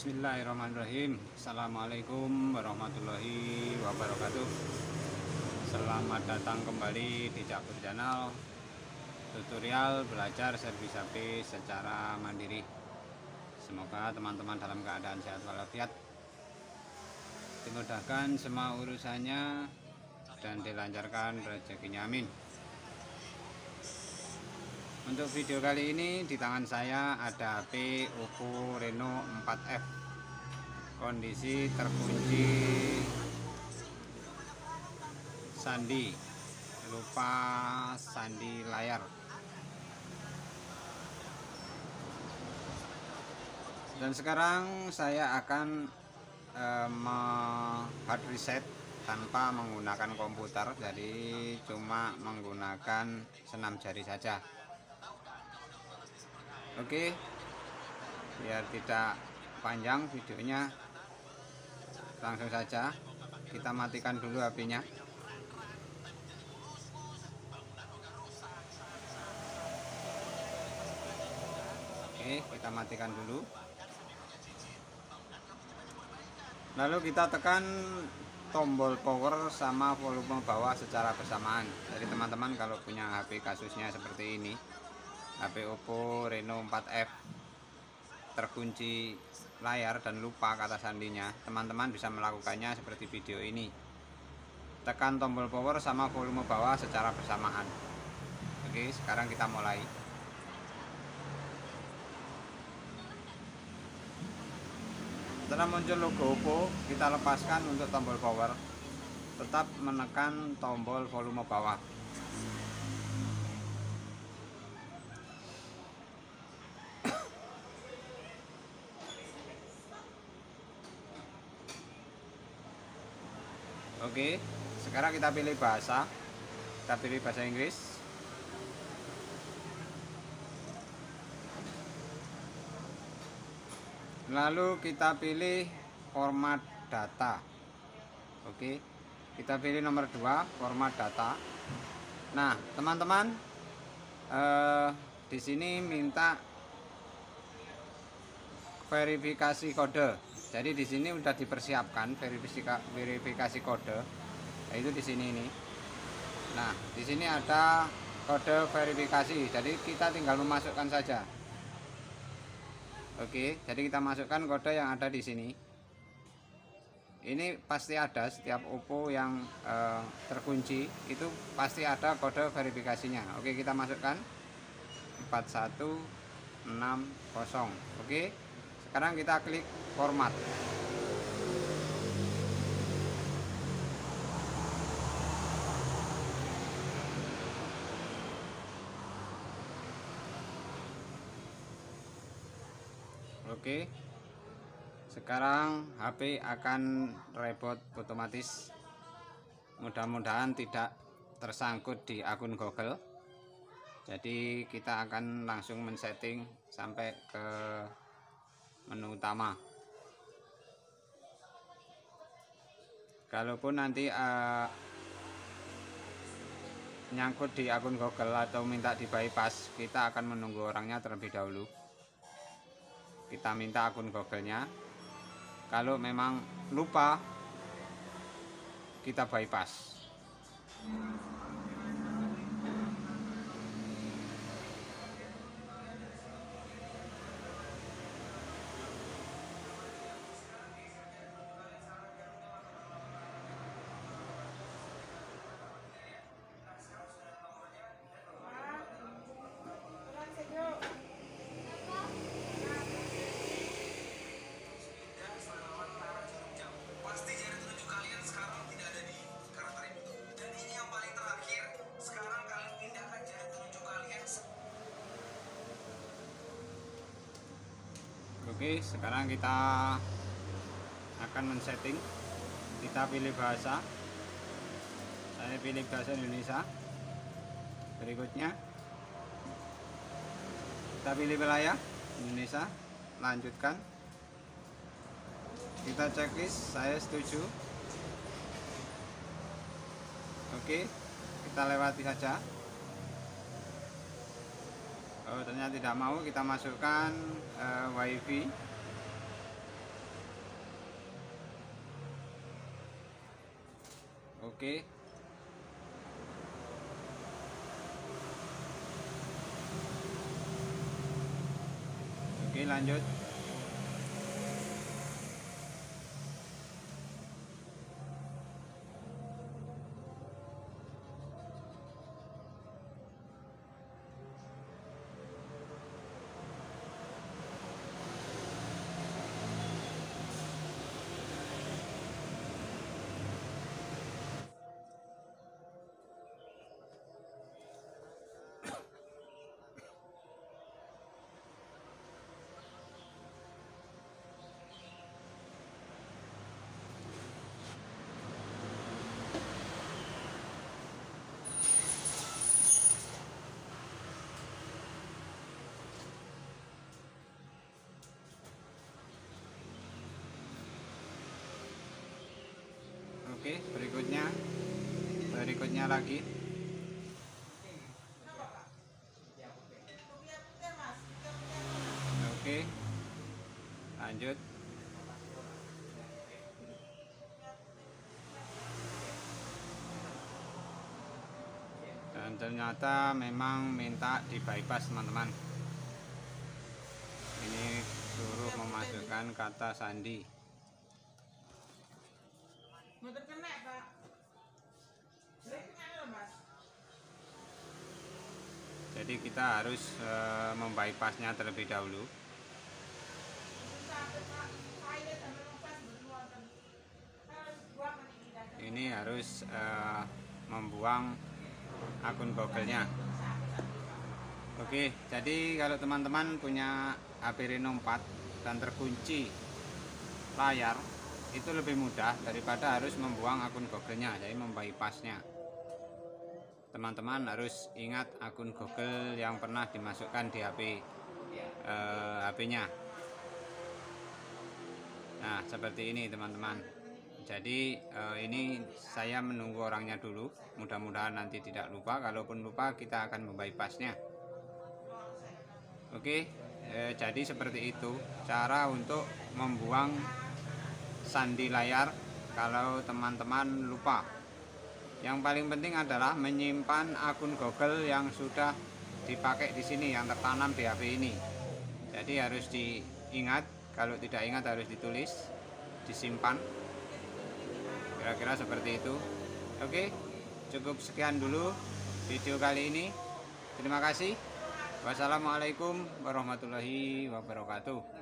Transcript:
Bismillahirrahmanirrahim. Assalamualaikum warahmatullahi wabarakatuh. Selamat datang kembali di Cakur Channel. Tutorial belajar servis HP secara mandiri. Semoga teman-teman dalam keadaan sehat walafiat. Dimudahkan semua urusannya Dan dilancarkan rezekinya. Amin. Untuk video kali ini di tangan saya ada HP Oppo Reno 4F kondisi terkunci. Sandi. Lupa sandi layar. Dan sekarang saya akan eh, hard reset tanpa menggunakan komputer. Jadi cuma menggunakan senam jari saja. Oke. Biar tidak panjang videonya langsung saja kita matikan dulu HP-nya Oke kita matikan dulu. Lalu kita tekan tombol power sama volume bawah secara bersamaan. Jadi teman-teman kalau punya HP kasusnya seperti ini HP Oppo Reno 4F terkunci layar dan lupa kata sandinya teman-teman bisa melakukannya seperti video ini. Tekan tombol power sama volume bawah secara bersamaan. Oke sekarang kita mulai. Setelah muncul logo Oppo kita lepaskan untuk tombol power. Tetap menekan tombol volume bawah Oke, sekarang kita pilih bahasa. Kita pilih bahasa Inggris. Lalu kita pilih format data. Oke. Kita pilih nomor 2, format data. Nah, teman-teman eh, di sini minta verifikasi kode jadi di sini udah dipersiapkan verifikasi kode. Yaitu di sini ini. Nah di sini ada kode verifikasi. Jadi kita tinggal memasukkan saja. Oke jadi kita masukkan kode yang ada di sini. Ini pasti ada setiap Oppo yang eh, terkunci itu pasti ada kode verifikasinya. Oke kita masukkan. 4160 oke sekarang kita klik format. Oke. Sekarang HP akan reboot otomatis. Mudah-mudahan tidak tersangkut di akun Google. Jadi kita akan langsung men-setting sampai ke menu utama. Kalaupun nanti uh, nyangkut di akun Google atau minta di bypass kita akan menunggu orangnya terlebih dahulu. Kita minta akun Google-nya. Kalau memang lupa kita bypass Oke sekarang kita akan men-setting. Kita pilih bahasa. Saya pilih bahasa Indonesia. Berikutnya kita pilih wilayah Indonesia. Lanjutkan. Kita checklist saya setuju. Oke kita lewati saja oh, ternyata tidak mau kita masukkan uh, wifi oke okay. oke okay, lanjut Berikutnya lagi. Oke. Lanjut. Dan ternyata memang minta di bypass teman-teman. Ini suruh memasukkan kata sandi. Jadi kita harus e, membypassnya terlebih dahulu. Ini harus e, membuang akun Google-nya. Oke, jadi kalau teman-teman punya HP Reno 4 dan terkunci layar, itu lebih mudah daripada harus membuang akun Google-nya, jadi membypassnya. Teman-teman harus ingat akun Google yang pernah dimasukkan di HP eh, HP-nya. Nah, seperti ini teman-teman. Jadi eh, ini saya menunggu orangnya dulu. Mudah-mudahan nanti tidak lupa. Kalaupun lupa, kita akan membypassnya. Oke, eh, jadi seperti itu cara untuk membuang sandi layar kalau teman-teman lupa. Yang paling penting adalah menyimpan akun Google yang sudah dipakai di sini yang tertanam di HP ini. Jadi harus diingat, kalau tidak ingat harus ditulis, disimpan. Kira-kira seperti itu. Oke, cukup sekian dulu video kali ini. Terima kasih. Wassalamualaikum warahmatullahi wabarakatuh.